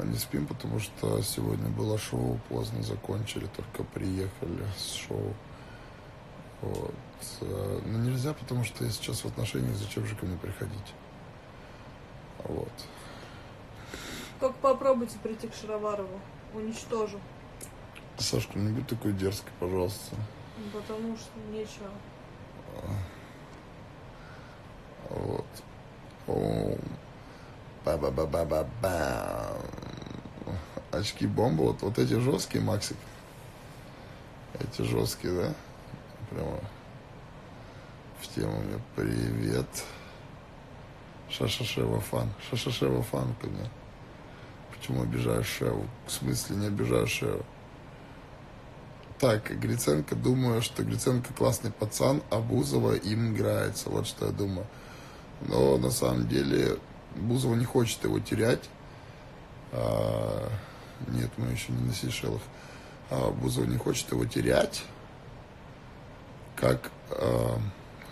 А Не спим, потому что сегодня было шоу, поздно закончили, только приехали с шоу. Вот. Но нельзя, потому что я сейчас в отношениях, зачем же ко мне приходить? Вот. Только попробуйте прийти к Шароварову. Уничтожу. Сашка, не будь такой дерзкой, пожалуйста. Потому что нечего. Вот. О, Ба-ба-ба-ба-ба-ба. Очки бомба. Вот, вот эти жесткие, Максик. Эти жесткие, да? Прямо в тему мне. Привет. Шашашева фан. Шашашева фан ко мне. Почему обижаешь Шеву? В смысле не обижаешь Шеву? Так, Гриценко, думаю, что Гриценко классный пацан, а Бузова им играется. Вот что я думаю. Но на самом деле Бузова не хочет его терять. Нет, мы еще не на Сейшелах. А, Бузова не хочет его терять, как, а,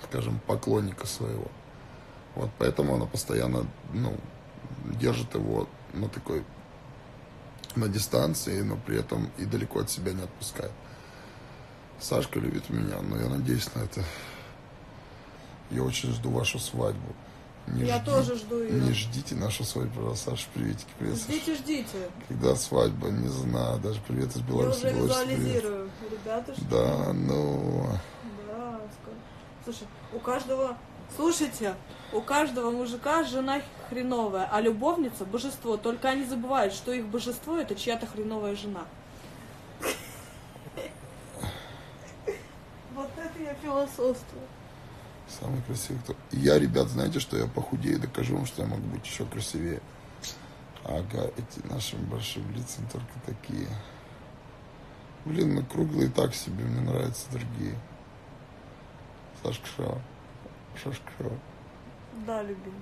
скажем, поклонника своего. Вот поэтому она постоянно, ну, держит его на такой, на дистанции, но при этом и далеко от себя не отпускает. Сашка любит меня, но я надеюсь на это. Я очень жду вашу свадьбу. Не Я тоже жду её. Не ждите нашу свадьбу, пожалуйста. Саша, приветики, привет, Саша. Ждите, ждите. Когда свадьба, не знаю, даже привет из Я Беларуси. уже Беларусь, привет. визуализирую. Ребята, что? Да, ну, Да, скоро. Слушай, у каждого... Слушайте, у каждого мужика жена хреновая, а любовница – божество. Только они забывают, что их божество – это чья-то хреновая жена. Вот это я философствую. Самый красивый кто. Я, ребят, знаете, что я похудею, докажу вам, что я могу быть еще красивее. Ага, эти наши большие лица только такие. Блин, ну круглые так себе, мне нравятся другие. Сашка Шава. Шашка Шава. Да, любимый.